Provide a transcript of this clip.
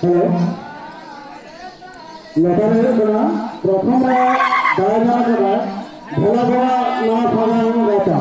hello লেখার হয়েছে না প্রথমে দায়না করে ভোলা ভোলা না গতা